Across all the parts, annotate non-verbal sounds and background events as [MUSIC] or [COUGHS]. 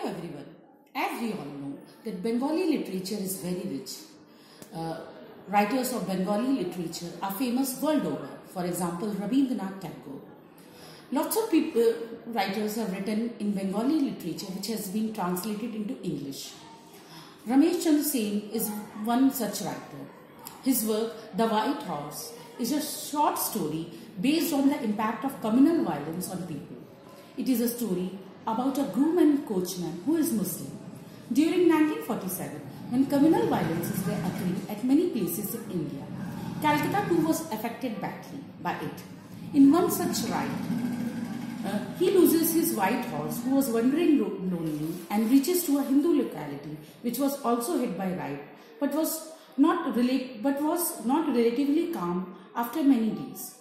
Hello everyone. As we all know that Bengali literature is very rich. Uh, writers of Bengali literature are famous world over. For example, Rabindranath Tagore. Lots of people, writers have written in Bengali literature which has been translated into English. Ramesh Chandra Sen is one such writer. His work, The White Horse, is a short story based on the impact of communal violence on people. It is a story about a groom and coachman who is Muslim. During 1947, when communal violences were occurring at many places in India, Calcutta too was affected badly by it. In one such ride, uh, he loses his white horse who was wandering lonely and reaches to a Hindu locality which was also hit by riot but was not but was not relatively calm after many days.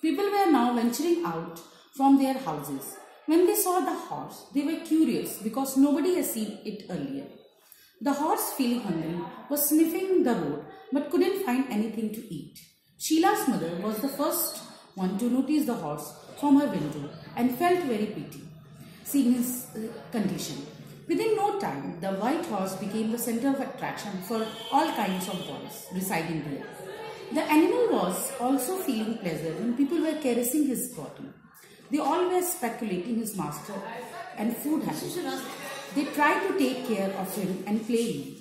People were now venturing out from their houses. When they saw the horse, they were curious because nobody had seen it earlier. The horse, feeling hungry, was sniffing the road but couldn't find anything to eat. Sheila's mother was the first one to notice the horse from her window and felt very pity, seeing his uh, condition. Within no time, the white horse became the center of attraction for all kinds of boys residing there. The animal was also feeling pleasure when people were caressing his body. They always speculating his master and food habits. They try to take care of him and play him.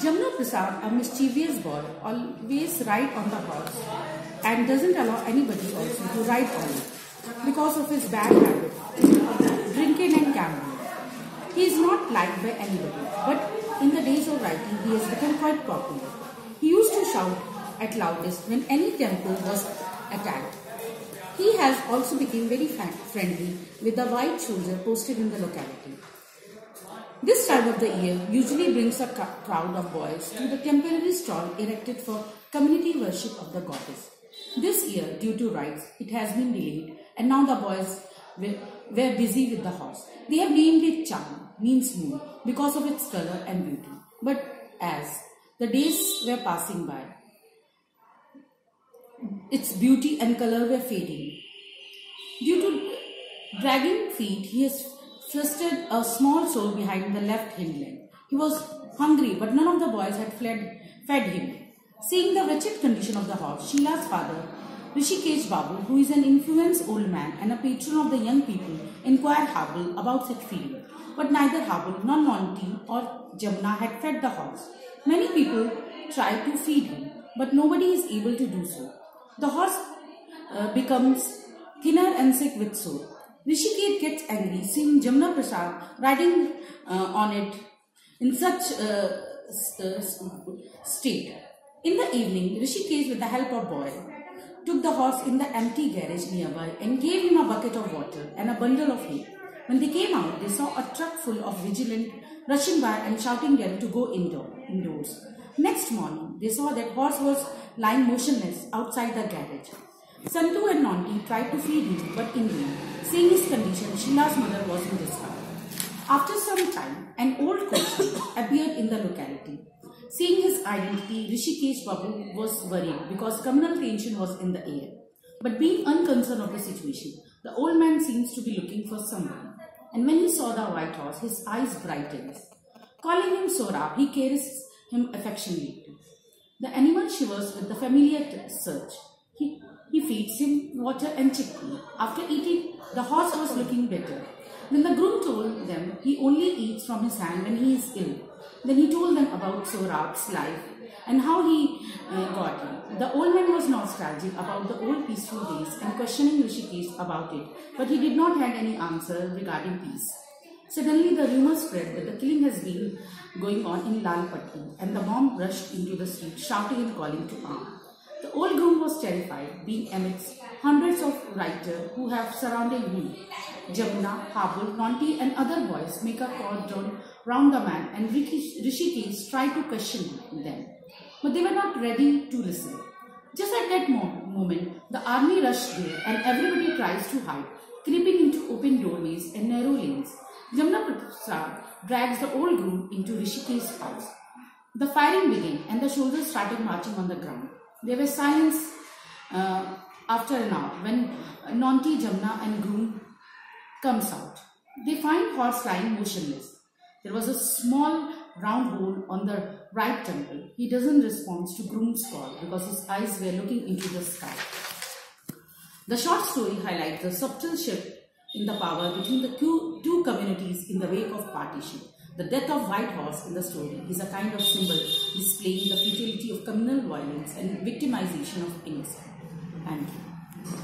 Jamna Prasad, a mischievous boy, always ride on the horse and doesn't allow anybody also to ride on it because of his bad habit of drinking and gambling. He is not liked by anybody, but in the days of writing, he has become quite popular. He used to shout at loudest when any temple was attacked. He has also become very friendly with the white soldier posted in the locality. This time of the year usually brings a crowd of boys to the temporary stall erected for community worship of the goddess. This year, due to rites, it has been delayed and now the boys were busy with the horse. They have named it Chand, means moon, because of its color and beauty. But as the days were passing by, its beauty and color were fading. Due to dragging feet, he has thrusted a small sore behind the left hind leg. He was hungry, but none of the boys had fled, fed him. Seeing the wretched condition of the horse, Sheila's father Rishikesh Babu, who is an influenced old man and a patron of the young people, inquired Habul about such feeding. But neither Habul nor Monty or Jamna had fed the horse. Many people tried to feed him, but nobody is able to do so. The horse uh, becomes thinner and sick with sore. Rishikesh gets angry seeing Jamna Prasad riding uh, on it in such a uh, state. In the evening, Rishikesh, with the help of boy, took the horse in the empty garage nearby and gave him a bucket of water and a bundle of hay. When they came out, they saw a truck full of vigilant rushing by and shouting them to go indoor, indoors. Next morning, they saw that horse was lying motionless outside the garage. Santu and Nonti tried to feed him, but in vain. Seeing his condition, Sheila's mother was in despair. After some time, an old coachman [COUGHS] appeared in the locality. Seeing his identity, Rishikesh Babu was worried because communal tension was in the air. But being unconcerned of the situation, the old man seems to be looking for someone. And when he saw the white horse, his eyes brightened. Calling him Sora, he caresses him affectionately. The animal shivers with the familiar search. He, feeds him water and chickpea. After eating, the horse was looking better. When the groom told them he only eats from his hand when he is ill, then he told them about Sohrab's life and how he uh, got him. The old man was nostalgic about the old peaceful days and questioning Rishikesh about it, but he did not have any answer regarding peace. Suddenly, the rumor spread that the killing has been going on in Lalpatti, and the mob rushed into the street, shouting and calling to arm. The old groom was terrified, being amidst hundreds of writers who have surrounded him. Jamna, Habul, Nonti, and other boys make a cordon round the man, and Rishikesh tried to question them. But they were not ready to listen. Just at that moment, the army rushed there, and everybody tries to hide, creeping into open doorways and narrow lanes. Jamna Prasad drags the old groom into Rishikesh's house. The firing began, and the soldiers started marching on the ground. There was silence uh, after an hour when Nonti, Jamna, and groom comes out. they find horse lying motionless. There was a small round hole on the right temple. He doesn't respond to groom's call because his eyes were looking into the sky. The short story highlights the subtle shift in the power between the two communities in the wake of partition. The death of White Horse in the story is a kind of symbol displaying the futility of communal violence and victimization of innocent. Thank you.